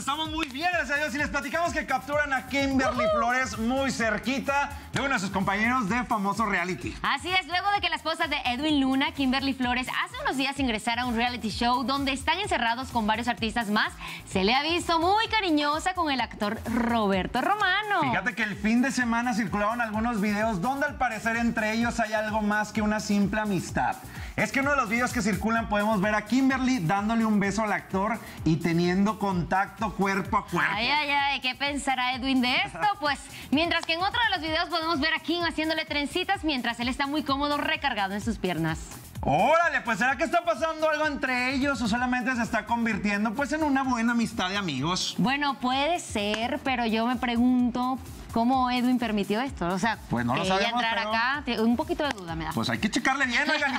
Estamos muy bien, gracias a Dios. Y les platicamos que capturan a Kimberly Flores muy cerquita de uno de sus compañeros de famoso reality. Así es, luego de que la esposa de Edwin Luna, Kimberly Flores, hace unos días ingresara a un reality show donde están encerrados con varios artistas más, se le ha visto muy cariñosa con el actor Roberto Romano. Fíjate que el fin de semana circularon algunos videos donde al parecer entre ellos hay algo más que una simple amistad. Es que uno de los videos que circulan podemos ver a Kimberly dándole un beso al actor y teniendo contacto cuerpo a cuerpo. Ay, ay, ay, ¿qué pensará Edwin de esto? Pues mientras que en otro de los videos podemos ver a Kim haciéndole trencitas mientras él está muy cómodo recargado en sus piernas. Órale, pues ¿será que está pasando algo entre ellos o solamente se está convirtiendo pues en una buena amistad de amigos? Bueno, puede ser, pero yo me pregunto cómo Edwin permitió esto. O sea, Pues no lo ella sabemos, entrar pero- acá, un poquito de duda me da. Pues hay que checarle bien, oigan.